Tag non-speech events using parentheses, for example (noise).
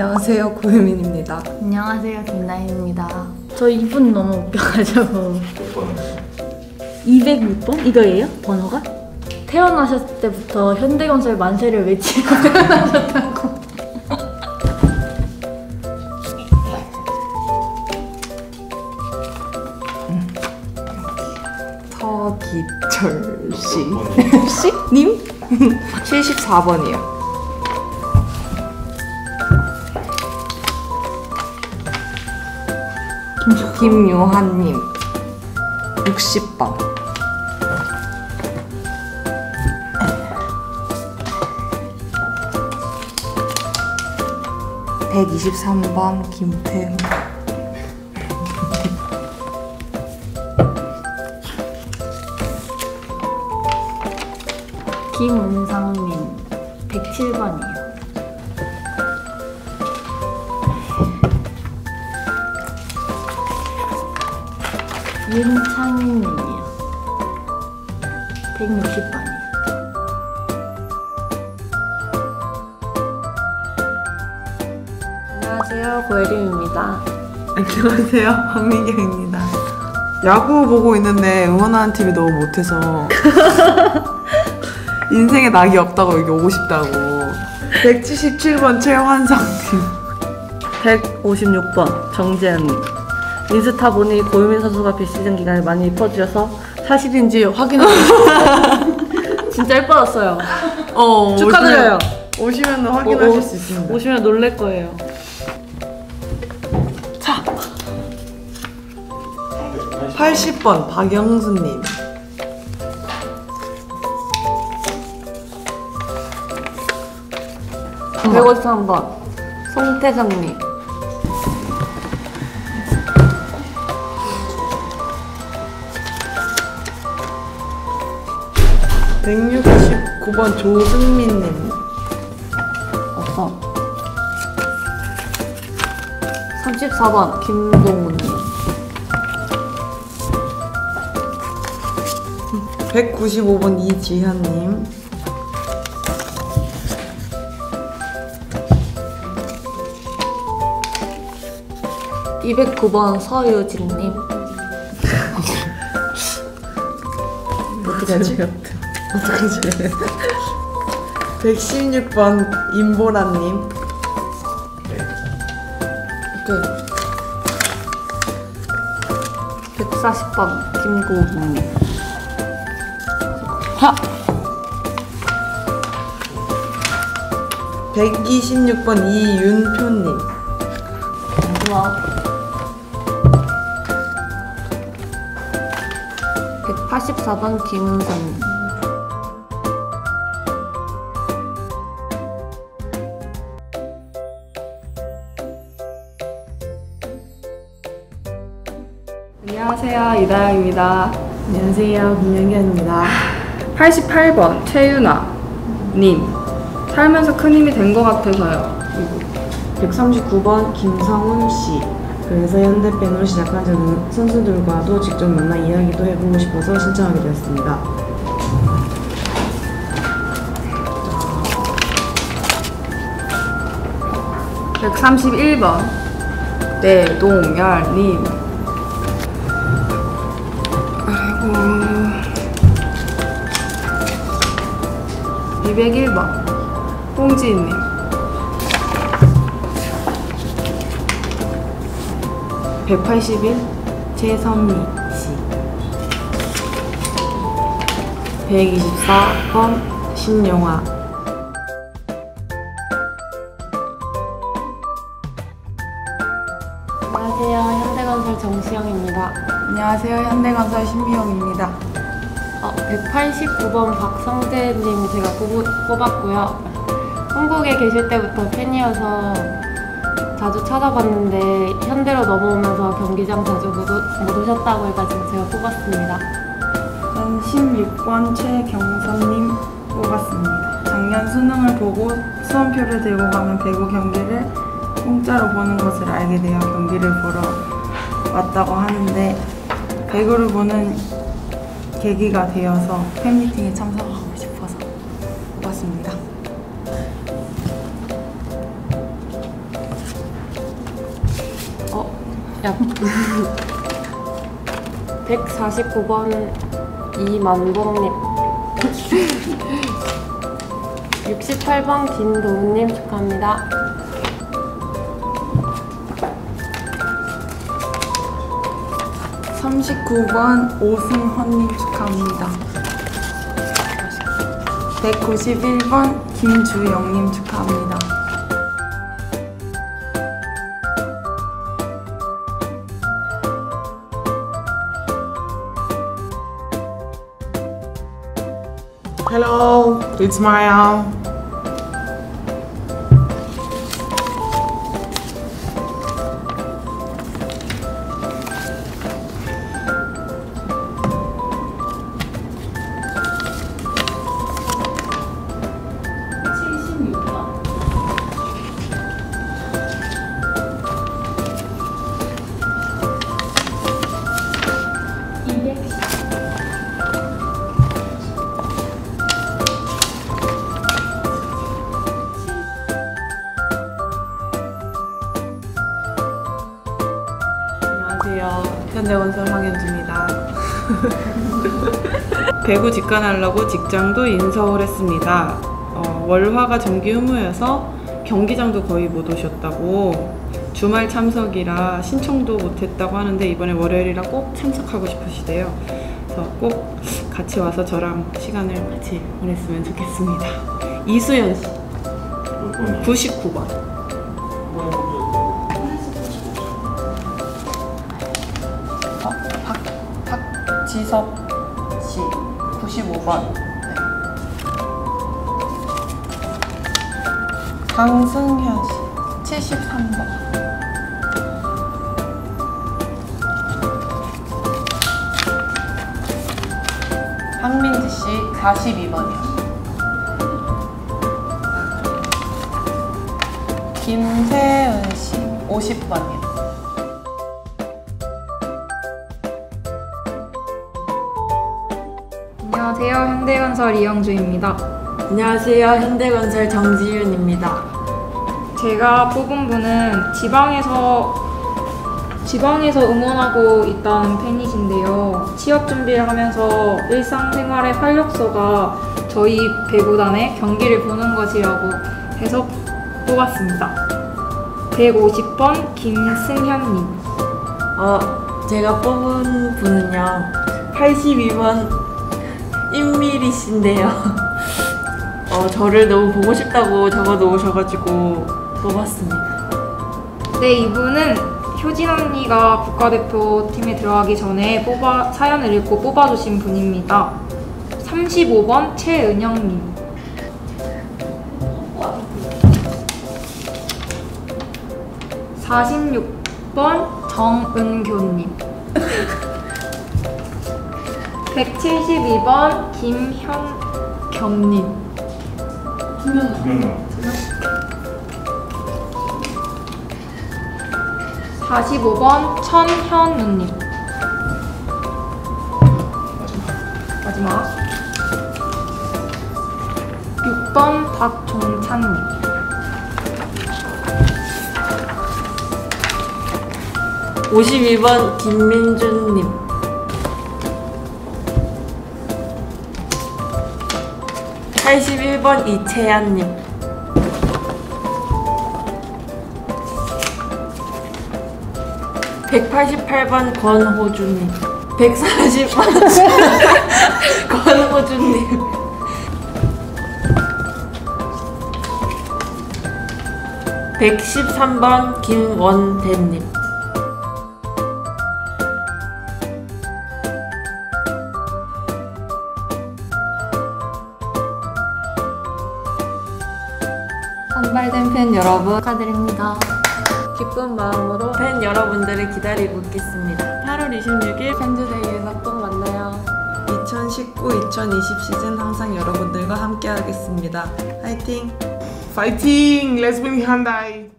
안녕하세요 고유민입니다. 안녕하세요 김나인입니다. 저 이분 너무 웃겨가지고 몇 번? 206번 이거예요? 번호가? 태어나셨을 때부터 현대건설 만세를 외치고 태어나셨다고. 서기철 씨. 씨? 님? 74번이요. 김요한님 60번 (123번) 김태우 김은상님 107번이요. 윤창희님이요. 160번이요. 안녕하세요. 고혜림입니다. 안녕하세요. 황민경입니다. 야구 보고 있는데 응원하는 팀이 너무 못해서 (laughs) 인생에 낙이 없다고 여기 오고 싶다고. 177번 최환상님 156번 정재현님 인스타 보니 고유민 선수가 비시즌 기간에 많이 이뻐지셔서 사실인지 확인하고. (laughs) 진짜 예뻐졌어요. 어, 축하드려요. 오시면, 확인하실 오, 오, 수 있습니다 오시면 놀랄 거예요. 자 80번 박영수님 153번 송태성님 169번 조승민님. 없어. 34번 김동훈님. 195번 이지현님. 209번 서유진님. (laughs) 어떡하지? 어떡하지? 116번 임보라님. 네. 끝 140번 김고은님. 126번 이윤표님. 우와. 184번 김은선님 안녕하세요. 이다영입니다. 안녕하세요 김연경입니다 88번 최유나 님. 살면서 큰 힘이 된 것 같아서요. 139번 김성훈 씨. 그래서 현대밴으로 시작한 저는 선수들과도 직접 만나 이야기도 해보고 싶어서 신청하게 되었습니다. 백 131번 내동열님. 201번 홍지인님. (181) 최선미 씨. (124번) 신용화 안녕하세요 현대건설 정시영입니다. 안녕하세요 현대건설 신미영입니다 어, 189번 박성재님 제가 꼽, 꼽았고요. 한국에 계실 때부터 팬이어서 자주 찾아봤는데 현대로 넘어오면서 경기장 자주 못, 오- 못 오셨다고 해가지고 제가 뽑았습니다. 전 16번 최경선님 뽑았습니다. 작년 수능을 보고 수험표를 들고 가면 배구 경기를 공짜로 보는 것을 알게 되어 경기를 보러 왔다고 하는데 배구를 보는 계기가 되어서 팬미팅에 참석하고 싶어서 왔습니다. 어, 야. 149번 이만봉님 68번 김도훈님 축하합니다. 삼십구 번 오승헌님 축하합니다. 191번 김주영님 축하합니다. Hello, it's. (laughs) 배구 직관하려고 직장도 인서울 했습니다. 어, 월화가 정기 의무여서 경기장도 거의 못 오셨다고 주말 참석이라 신청도 못했다고 하는데 이번에 월요일이라 꼭 참석하고 싶으시대요. 그래서 꼭 같이 와서 저랑 시간을 같이 보냈으면 좋겠습니다. 이수연 씨, 99번. 박지섭 씨 95번. 강승현 씨 73번. 황민지 씨 42번이요. 김세은 씨 50번이요. 안녕하세요. 현대건설 이영주입니다. 안녕하세요. 현대건설 정지윤입니다. 제가 뽑은 분은 지방에서 지방에서 응원하고 있다는 팬이신데요. 취업 준비를 하면서 일상생활의 활력소가 저희 배구단의 경기를 보는 것이라고 해서 뽑았습니다. 150번 김승현님. 어, 제가 뽑은 분은요. 82번 임미리 씨인데요. (laughs) 어, 저를 너무 보고 싶다고 적어 놓으셔가지고 뽑았습니다. 네, 이분은 효진 언니가 국가대표 팀에 들어가기 전에 뽑아, 사연을 읽고 뽑아주신 분입니다. 35번 최은영님. (46번) 정은교님 (laughs) 172번 김현경님. 두명 45번 천현우님. 마지막. 6번 박종찬님. 52번 김민준님. 81번 이채연님. 188번 권호준님. 140번 (laughs) 권호준님. 113번 김원대님. 여러분 축하드립니다. 기쁜 마음으로 팬 여러분들을 기다리고 있겠습니다. 8월 26일 팬즈데이에서 꼭 만나요. 2019-2020 시즌 항상 여러분들과 함께 하겠습니다. 화이팅! Let's win Hyundai!